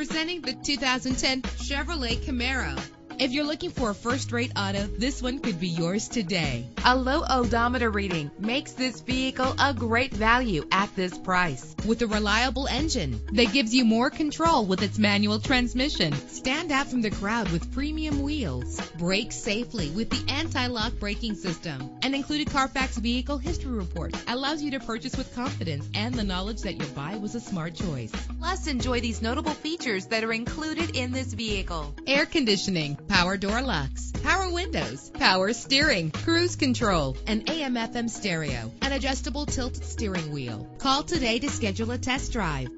Presenting the 2010 Chevrolet Camaro. If you're looking for a first-rate auto, this one could be yours today. A low odometer reading makes this vehicle a great value at this price. With a reliable engine that gives you more control with its manual transmission. Stand out from the crowd with premium wheels. Brake safely with the anti-lock braking system. An included Carfax vehicle history report allows you to purchase with confidence and the knowledge that your buy was a smart choice. Plus, enjoy these notable features that are included in this vehicle. Air conditioning, power door locks, power windows, power steering, cruise control, an AM FM stereo, an adjustable tilt steering wheel. Call today to schedule a test drive.